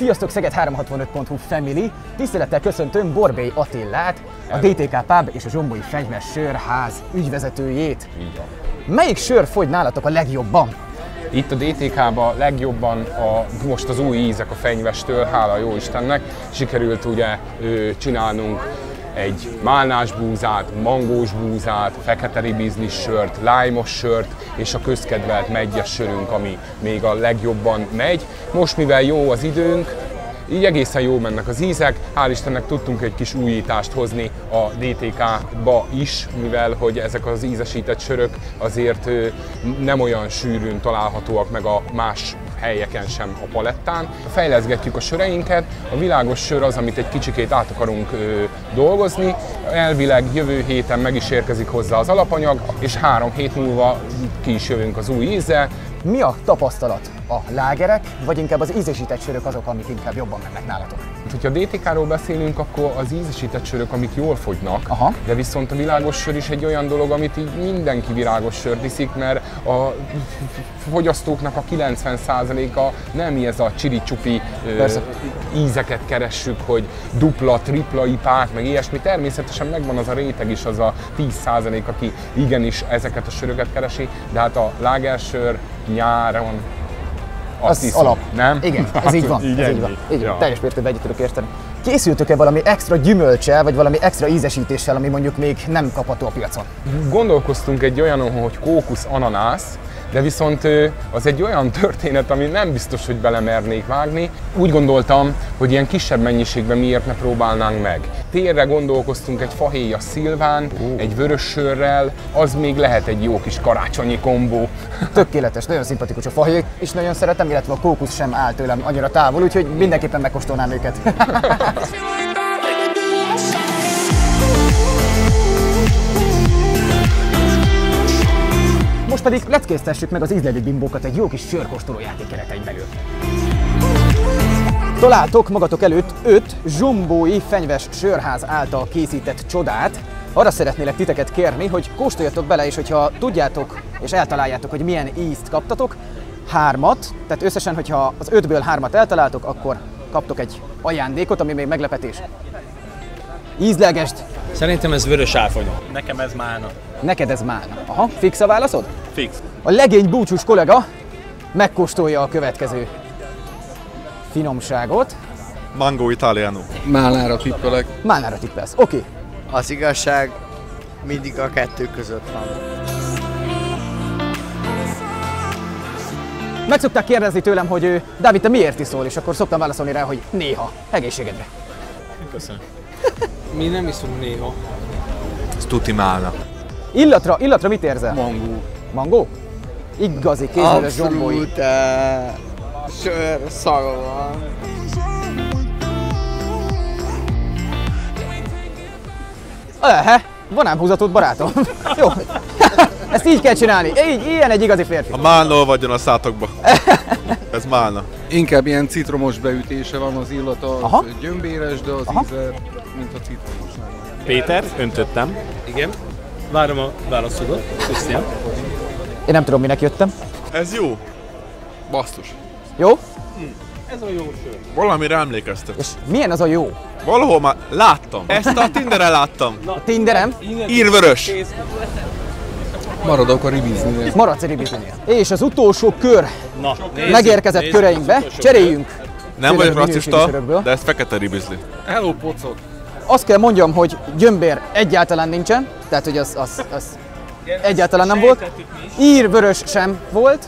Sziasztok Szeged 365.hu Family! Tisztelettel köszöntöm Borbély Attillát, a DTK Pub és a Zsombói Fenyves Sörház ügyvezetőjét. Így van. Melyik sör fogy nálatok a legjobban? Itt a DTK-ban legjobban a, most az új ízek a fenyvestől, hála jó Istennek, sikerült ugye csinálnunk egy málnás búzát, mangós búzát, fekete ribizlis sört, lájmos sört és a közkedvelt megyes sörünk, ami még a legjobban megy. Most mivel jó az időnk, így egészen jó mennek az ízek, hál' Istennek tudtunk egy kis újítást hozni a DTK-ba is, mivel hogy ezek az ízesített sörök azért nem olyan sűrűn találhatóak meg a más helyeken sem a palettán. Fejleszgetjük a söreinket, a világos sör az, amit egy kicsikét át akarunk ö, dolgozni. Elvileg jövő héten meg is érkezik hozzá az alapanyag, és három hét múlva ki is jövünk az új ízzel. Mi a tapasztalat? A lágerek, vagy inkább az ízesített sörök azok, amik inkább jobban mennek nálatok? Hogyha DTK-ról beszélünk, akkor az ízesített sörök, amik jól fogynak, Aha. de viszont a világos sör is egy olyan dolog, amit így mindenki világos sört iszik, mert a fogyasztóknak a 90%-a nem ez a csiri-csupi ízeket keressük, hogy dupla, tripla ipák, meg ilyesmi. Természetesen megvan az a réteg is, az a 10% aki igenis ezeket a söröket keresi, de hát a lágersör nyáron azt Az iszom, alap. nem? Igen, ez így van. így ez így van. Így. Ja. Teljes mértékben egyet tudok érteni. Készültök-e valami extra gyümölcsel, vagy valami extra ízesítéssel, ami mondjuk még nem kapható a piacon? Gondolkoztunk egy olyanon, hogy kókusz ananász, de viszont az egy olyan történet, ami nem biztos, hogy belemernék vágni. Úgy gondoltam, hogy ilyen kisebb mennyiségben miért ne próbálnánk meg. Térre gondolkoztunk egy fahéja szilván, egy vörös sörrel, az még lehet egy jó kis karácsonyi kombó. Tökéletes, nagyon szimpatikus a fahéj, és nagyon szeretem, illetve a kókusz sem áll tőlem annyira távol, úgyhogy mindenképpen megkóstolnám őket. Most pedig leckésztessük meg az ízlelő bimbókat egy jó kis sörkóstoló játék keretein belül. Találtok magatok előtt öt zsombói fenyves sörház által készített csodát. Arra szeretnélek titeket kérni, hogy kóstoljatok bele, és hogyha tudjátok és eltaláljátok, hogy milyen ízt kaptatok, hármat, tehát összesen, hogyha az ötből hármat eltaláltok, akkor kaptok egy ajándékot, ami még meglepetés. Ízlegest, Szerintem ez vörös áfonyó. Nekem ez málna. Neked ez málna. Aha, fix a válaszod? Fix. A legény búcsús kollega megkóstolja a következő finomságot. Mango Italiano. Málára tippelek. Málnára tippelsz. Oké. Okay. Az igazság mindig a kettő között van. Meg szokták kérdezni tőlem, hogy ő, Dávid, te miért iszol? És akkor szoktam válaszolni rá, hogy néha. Egészségedre. Köszönöm. Mi nem iszunk néha. Ez tuti málna. Illatra, illatra mit érzel? Mangó. Mangó? Igazi kézműves zsombói. Abszolút eh, sör szaga van. Ehe, van ám húzatott barátom. Jó. Ezt így kell csinálni. Így, ilyen egy igazi férfi. A málna olvadjon a szátokba. Ez málna. Inkább ilyen citromos beütése van az illata, az Aha. gyömbéres, de az Aha. íze, mint a citromos. Péter, öntöttem. Igen. Várom a válaszodat. Krisztián. Én nem tudom, minek jöttem. Ez jó. Basszus. Jó? Ez a jó sör. Valamire emlékeztet. És milyen az a jó? Valahol már láttam. Ezt a Tinderen láttam. A Tinderem, Írvörös. Maradok a ribizninél. maradsz a ribizinél. És az utolsó kör Na, nézzük, megérkezett nézzük köreinkbe. Cseréljünk. Nem vagyok sörökből. de ez fekete ribizli. Hello, pocok! Azt kell mondjam, hogy gyömbér egyáltalán nincsen, tehát hogy az, az, az egyáltalán nem volt. Írvörös sem volt,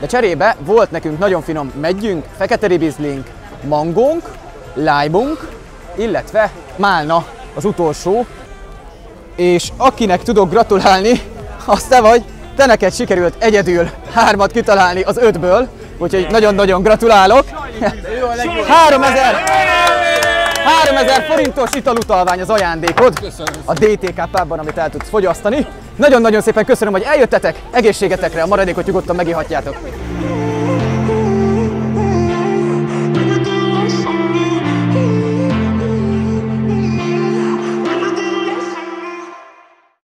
de cserébe volt nekünk nagyon finom meggyünk, fekete ribizlink, mangónk, lájbunk, illetve málna az utolsó. És akinek tudok gratulálni, az te vagy, te neked sikerült egyedül hármat kitalálni az ötből, úgyhogy nagyon-nagyon gratulálok. 3000! 3000 forintos italutalvány az ajándékod a DTK pubban, amit el tudsz fogyasztani. Nagyon-nagyon szépen köszönöm, hogy eljöttetek, egészségetekre, a maradékot nyugodtan megihatjátok.